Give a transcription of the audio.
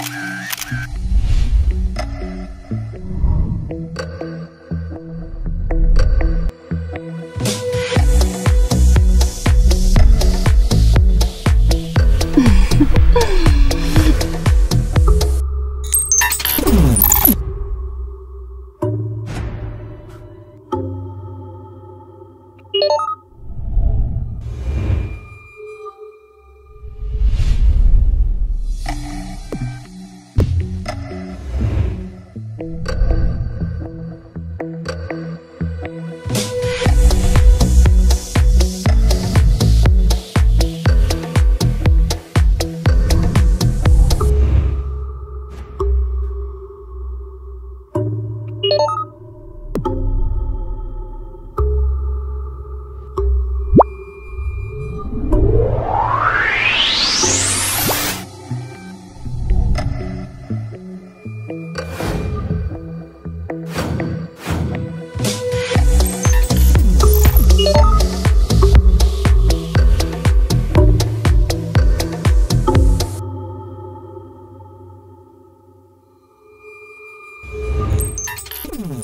you Hum.